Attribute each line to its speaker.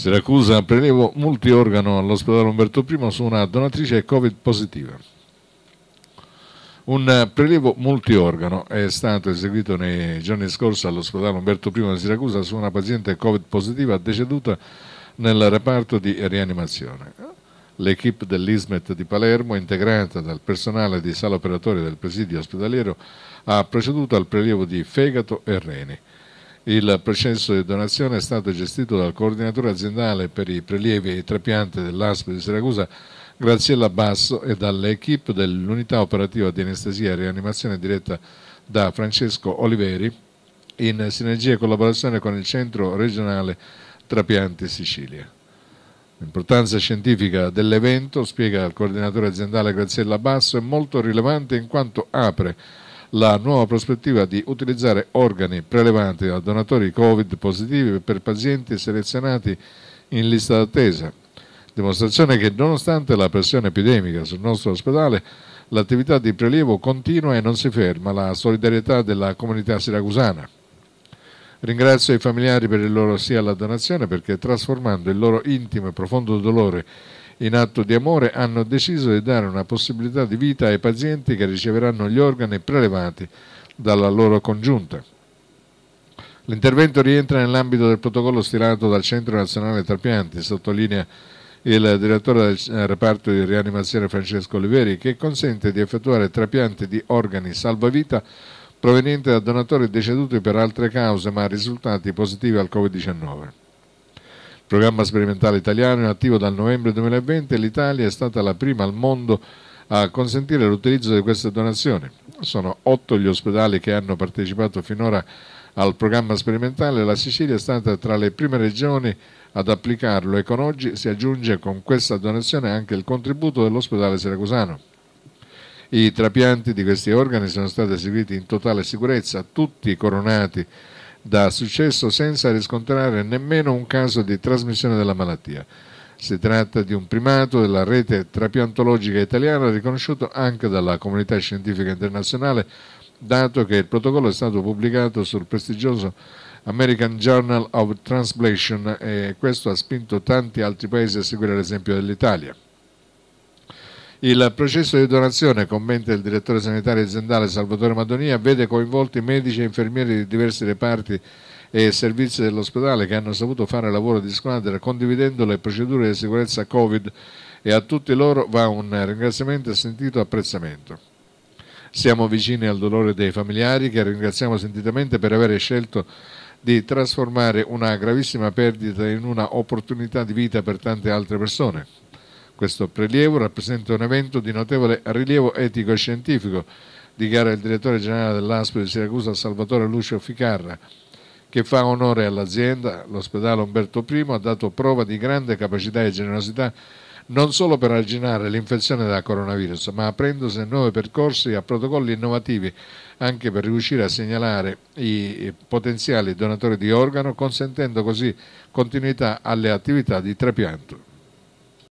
Speaker 1: Siracusa prelevo multiorgano all'ospedale Umberto I su una donatrice Covid positiva. Un prelievo multiorgano è stato eseguito nei giorni scorsi all'ospedale Umberto I di Siracusa su una paziente Covid positiva deceduta nel reparto di rianimazione. L'equipe dell'ISMET di Palermo, integrata dal personale di sala operatoria del presidio ospedaliero, ha proceduto al prelievo di fegato e reni. Il processo di donazione è stato gestito dal coordinatore aziendale per i prelievi e trapianti dell'ASP di Siracusa, Graziella Basso, e dall'equipe dell'unità operativa di anestesia e rianimazione diretta da Francesco Oliveri, in sinergia e collaborazione con il Centro regionale Trapianti Sicilia. L'importanza scientifica dell'evento, spiega il coordinatore aziendale Graziella Basso, è molto rilevante in quanto apre la nuova prospettiva di utilizzare organi prelevati da donatori Covid positivi per pazienti selezionati in lista d'attesa. Dimostrazione che nonostante la pressione epidemica sul nostro ospedale, l'attività di prelievo continua e non si ferma, la solidarietà della comunità siracusana. Ringrazio i familiari per il loro sì alla donazione perché trasformando il loro intimo e profondo dolore in atto di amore, hanno deciso di dare una possibilità di vita ai pazienti che riceveranno gli organi prelevati dalla loro congiunta. L'intervento rientra nell'ambito del protocollo stilato dal Centro Nazionale Trapianti, sottolinea il direttore del reparto di rianimazione Francesco Oliveri, che consente di effettuare trapianti di organi salvavita provenienti da donatori deceduti per altre cause ma risultati positivi al Covid-19. Programma sperimentale italiano è attivo dal novembre 2020 e l'Italia è stata la prima al mondo a consentire l'utilizzo di queste donazioni. Sono otto gli ospedali che hanno partecipato finora al programma sperimentale la Sicilia è stata tra le prime regioni ad applicarlo e con oggi si aggiunge con questa donazione anche il contributo dell'ospedale siracusano. I trapianti di questi organi sono stati eseguiti in totale sicurezza, tutti coronati da successo senza riscontrare nemmeno un caso di trasmissione della malattia. Si tratta di un primato della rete trapiantologica italiana riconosciuto anche dalla comunità scientifica internazionale, dato che il protocollo è stato pubblicato sul prestigioso American Journal of Translation e questo ha spinto tanti altri paesi a seguire l'esempio dell'Italia. Il processo di donazione, commenta il direttore sanitario aziendale Salvatore Madonia, vede coinvolti medici e infermieri di diversi reparti e servizi dell'ospedale che hanno saputo fare lavoro di squadra condividendo le procedure di sicurezza Covid e a tutti loro va un ringraziamento e sentito apprezzamento. Siamo vicini al dolore dei familiari che ringraziamo sentitamente per aver scelto di trasformare una gravissima perdita in una opportunità di vita per tante altre persone. Questo prelievo rappresenta un evento di notevole rilievo etico e scientifico, dichiara il direttore generale dell'ASP di Siracusa Salvatore Lucio Ficarra, che fa onore all'azienda, l'ospedale Umberto I ha dato prova di grande capacità e generosità non solo per arginare l'infezione da coronavirus, ma aprendosi nuovi percorsi a protocolli innovativi anche per riuscire a segnalare i potenziali donatori di organo, consentendo così continuità alle attività di trapianto.